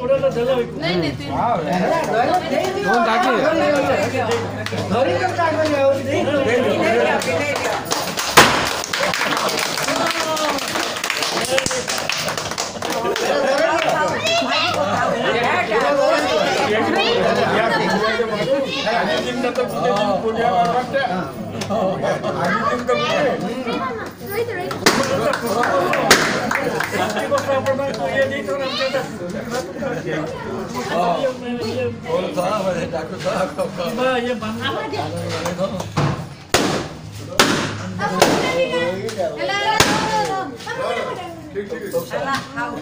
કોણ કાકી Right, right. Doctor साहब ठीक ठीक अल्लाह हाउ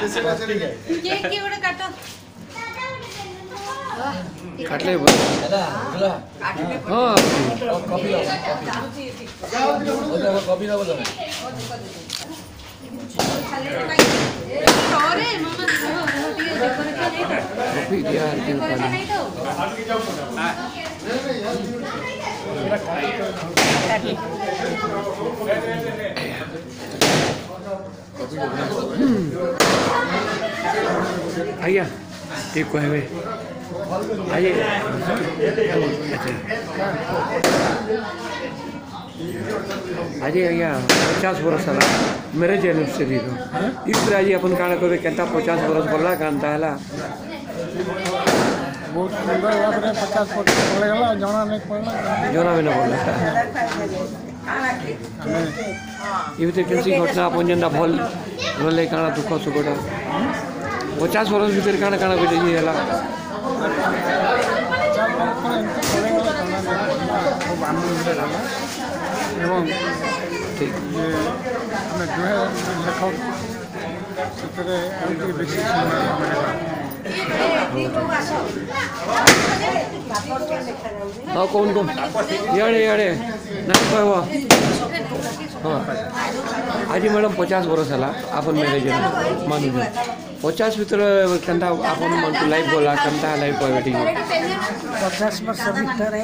किसी का चली गए केक की उड़ काटो काट ले बस दादा बोला काट ले हां कॉफी लाओ कॉफी लाओ कॉफी लाओ बोलो आइया ठीक है आइए आज आज्ञा पचास बरस है मेरेज एनिवर्सरी इतने आज अपन कण कह पचास बरस बढ़ला का अंत है जना भी ना ये तो कैसी घटना अपन जेनता भल रही कण दुख सुखटा पचास बरस भाई कण कण कोई আনন্দের আমরা এবং যে আমরা জোহের লেখক সেক্ষেত্রে আমি থেকে বেশি সময় মনে हाँ कौन कौन यारे नाही मॅडम पचास वर्ष झाला आपण मॅनेजर मानू ପଚାଶ ଭିତରେ କେନ୍ତା ଆପଣମାନଙ୍କୁ ଲାଇଫ୍ ଗଲା କେନ୍ତା ଲାଇଫ୍ କହିବେ ଟିକେ ପଚାଶ ବର୍ଷ ଭିତରେ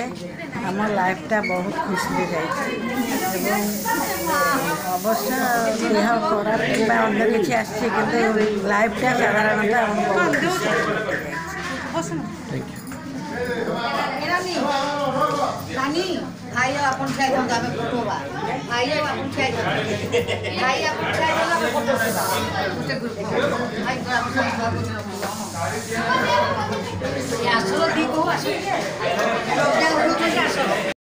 ଆମ ଲାଇଫ୍ଟା ବହୁତ ଖୁସିରେ ଯାଇଛି ଏବଂ ଅବଶ୍ୟ ଦେହ ଖରାପ କିମ୍ବା ଅନ୍ୟ କିଛି ଆସିଛି କିନ୍ତୁ ଲାଇଫ୍ଟା ସାଧାରଣତଃ ଆମକୁ ବହୁତ ଖୁସିରେ ଯାଇଛି भाई अपन चाय हम दामे फोटो बा भाई अपन चाय भाई अपन चाय वाला फोटो बा उसे गुड भाई बड़ा मजा आ गया আসলে কি কো আসলে কি আসলে